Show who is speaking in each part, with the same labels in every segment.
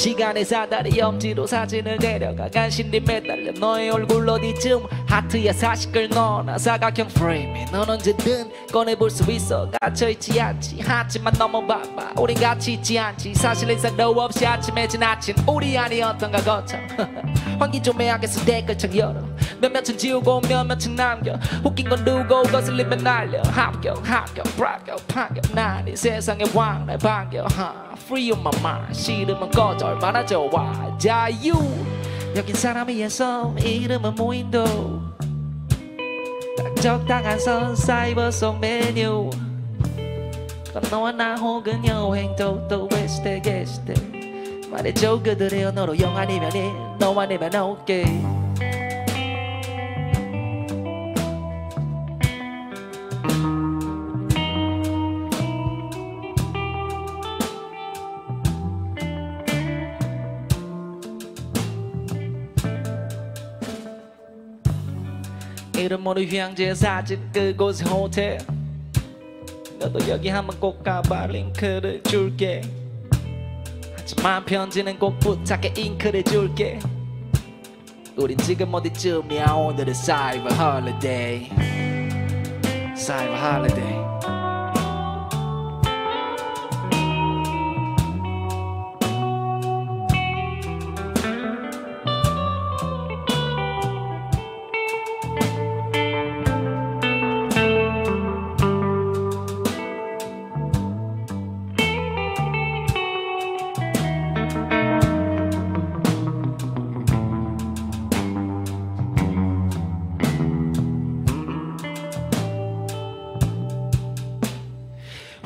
Speaker 1: 시간의 사다리 엄지로 사진을 내려가 간신히 매달려 너의 얼굴 어디쯤 하트에 사식을 넣어놔. 사각형 프레임에 넌 언제든 꺼내볼 수 있어. 갇혀있지 않지. 하지만 바빠 우린 같이 있지 않지. 사실 인상도 없이 아침에 지나친 우리 아니었던가 거참 환기 좀 해야겠어. 댓글창 열어 몇몇은 지우고 몇몇은 남겨. 웃긴 건 누구 거슬리면 날려. 합격 합격 불합격 판격. 난이 세상의 왕날 반겨. 하 Free on my mind. 싫으면 꺼져 얼마나 좋아 자유 여긴 사람이 위해서. 이름은 무인도. 딱 적당한 선 사이버 속 메뉴. 너와 나 혹은 여행도 또 웨스트 게스트 말해줘. 그들의 언어로 영 아니면 일 너와 내면 오케이 이름 모를 휴양지의 사진 그곳의 호텔. 너도 여기 한번 꼭 가봐. 링크를 줄게. 하지만 편지는 꼭 부탁해. 잉크를 줄게. 우린 지금 어디쯤이야? 오늘은 cyber holiday. Cyber holiday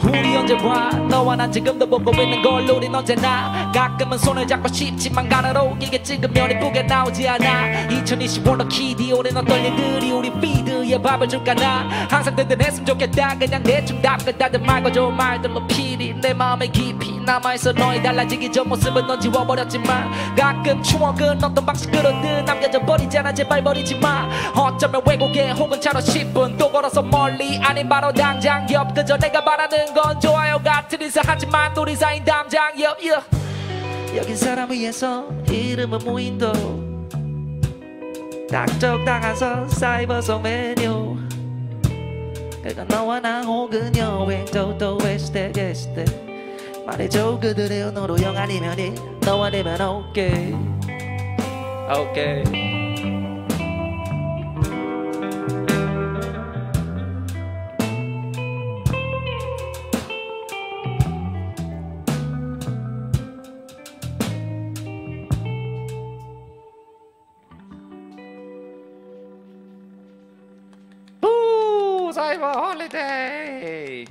Speaker 1: 우리 언제 봐 너와 난 지금도 보고 있는 걸 우린 언제나. 가끔은 손을 잡고 싶지만 가나로 이게 찍으면 이쁘게 나오지 않아. 2025년 키디 올해는 어떤 일들이 우리 피드에 밥을 줄까나. 항상 든든했으면 좋겠다. 그냥 대충 답겠다든 말고 좋은 말들로 피리 내 마음에 깊이 남아있어 너의 달라지기 전 모습은 넌 지워버렸지만 가끔 추억은 어떤 방식으로든 남겨져 버리잖아. 제발 버리지 마. 어쩌면 외국에 혹은 차로 10분 또 걸어서 멀리 아닌 바로 당장 옆 그저 내가 바라는 건 좋아요 같은 인사. 하지만 우리 사인 담장. 옆 옆. 여긴 사람을 위해서 이름은 무인도. 딱 적당한 선 사이버 속 메뉴. 그건 너와 나 혹은 여행도 또 웨스트 게스트 말해줘 그들의 언어로 영 아니면 일 너와 내면 오케이. 오케이 Alzheimer holiday!